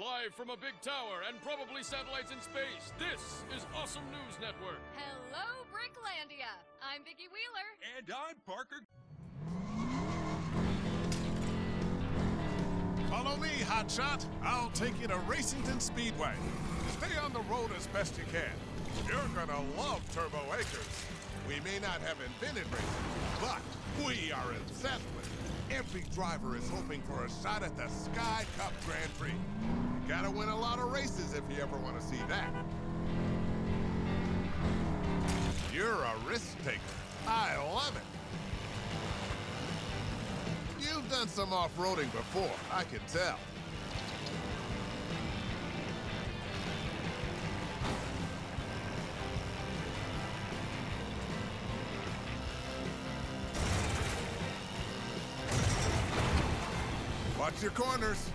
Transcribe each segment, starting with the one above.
Live from a big tower and probably satellites in space, this is Awesome News Network. Hello, Bricklandia. I'm Vicki Wheeler. And I'm Parker. Follow me, Hotshot. I'll take you to Racington Speedway. Stay on the road as best you can. You're gonna love Turbo Acres. We may not have invented racing, but we are obsessed with it. Every driver is hoping for a shot at the Sky Cup Grand Prix. You gotta win a lot of races if you ever want to see that. You're a risk taker. I love it. You've done some off-roading before, I can tell. Watch your corners.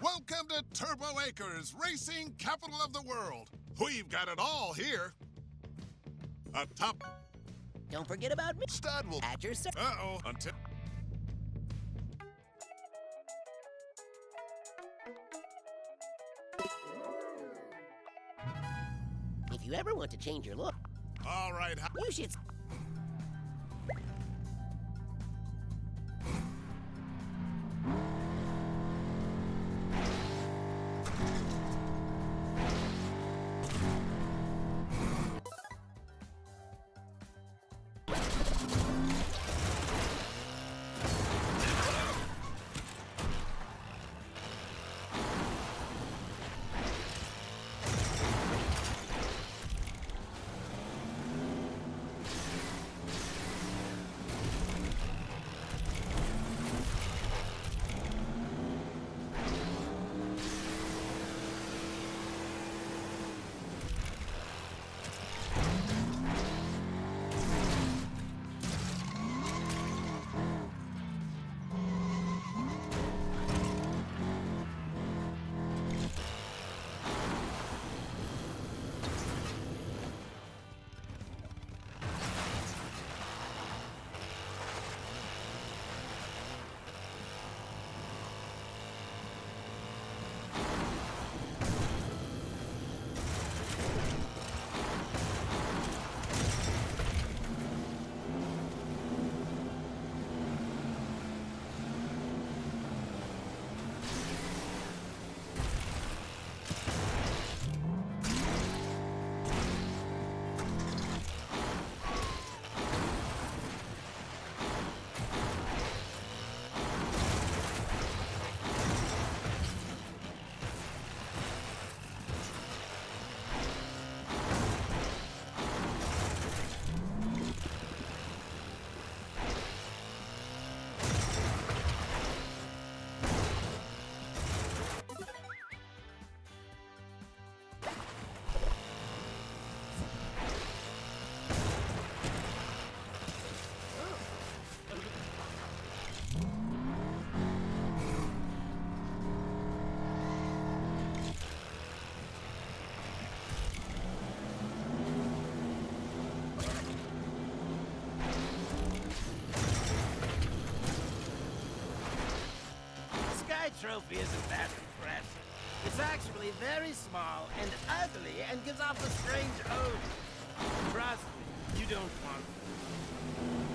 Welcome to Turbo Acres, racing capital of the world. We've got it all here. A top Don't forget about me. stud will... At your service. Uh-oh. Until... If you ever want to change your look, All right. Trophy isn't that impressive. It's actually very small and ugly and gives off a strange odor. Trust me, you don't want it.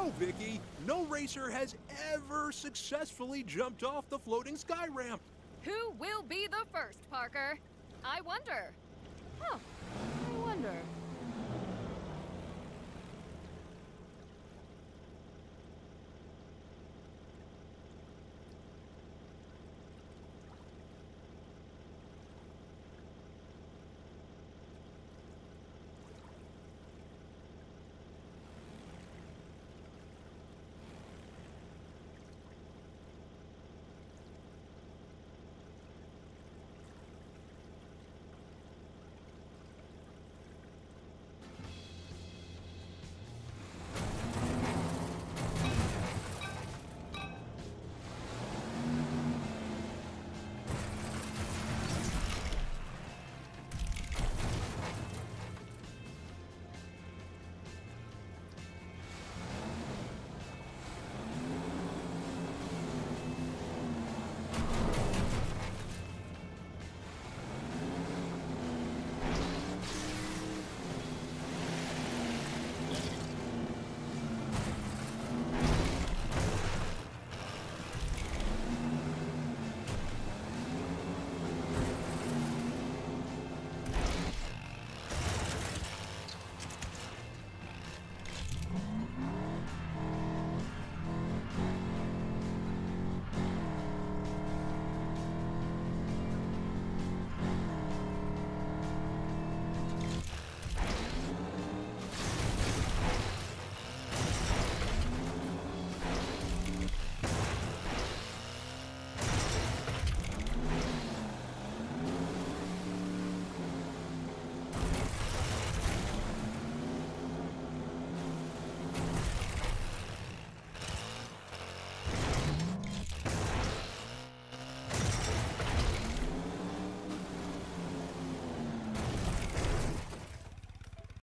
Know, Vicky, no racer has ever successfully jumped off the floating sky ramp. Who will be the first, Parker? I wonder. Huh.